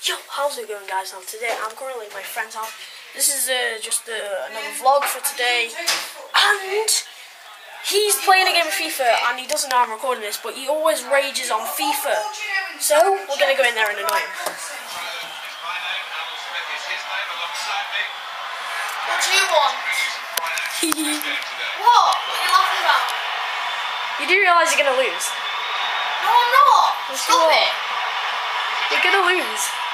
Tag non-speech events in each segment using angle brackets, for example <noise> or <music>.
Yo, how's it going guys? Now today I'm currently at my friend's house. This is uh, just uh, another vlog for today. And he's playing a game of FIFA and he doesn't know I'm recording this, but he always rages on FIFA. So we're gonna go in there and annoy him. What do you want? <laughs> What? What are you laughing about? do realise you're gonna lose. No, I'm not. Yes, Stop it. You're gonna lose.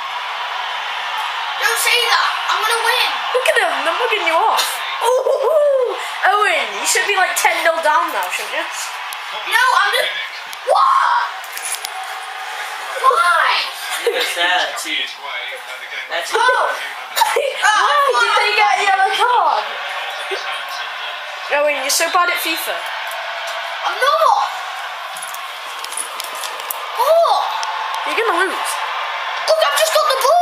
Don't say that. I'm gonna win. Look at him, they're mugging you off. Ooh, Owen, you should be like 10 0 down now, shouldn't you? No, I'm just. What? Why? What's that? That's oh. <laughs> oh. Why did they get a yellow card? Owen, you're so bad at FIFA. I'm not. What? You're gonna lose. Look, I've just got the ball.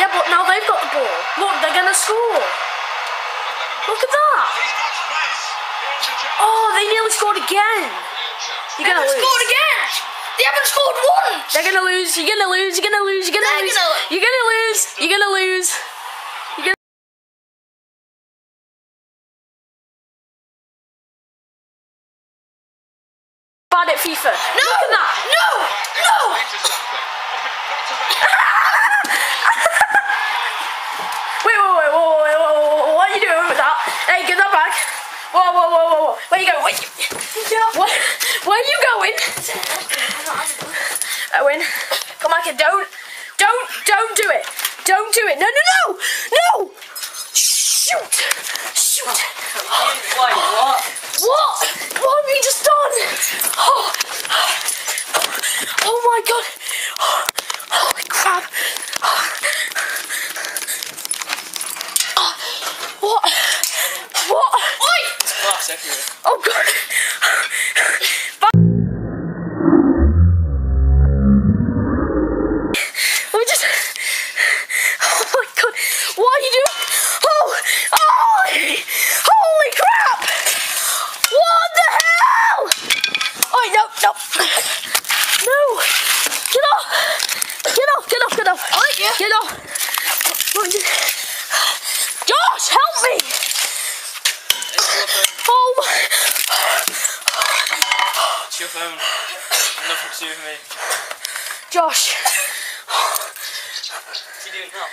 Yeah, but now they've got the ball. Look, they're gonna score. Look at that. Oh, they nearly scored again. You're gonna haven't lose. scored again. They haven't scored once. They're gonna lose. You're gonna lose. You're gonna lose. You're gonna lose. You're gonna lose. You're gonna lose. You're gonna. Bad at FIFA. No. Look at that. No. No. Wait, wait, wait, whoa, whoa, whoa, what are you doing with that? Hey, get that back. Whoa, whoa, whoa, whoa, whoa. Where you going? Where, where, where are you going? Owen, come on, kid. Don't, don't, don't do it. Don't do it. No, no, no, no. Shoot, shoot. Wait, what? What? What have you just done? Oh, oh my god. Oh, holy crap. Oh, what? What? Oi. Oh god. Let me just. Oh my god. What are you doing? Oh! Holy! Holy crap! What the hell? Oh, no, no. No! Get off! Get off, get off, get off. Like you. Get off. your phone. Nothing to do with me. Josh. What's he doing now?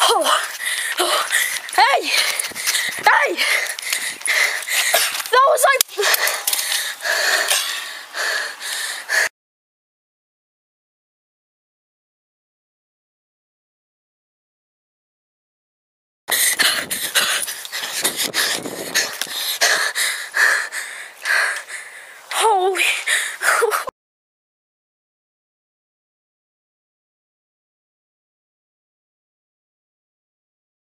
Oh. oh. Hey! Hey! That was like...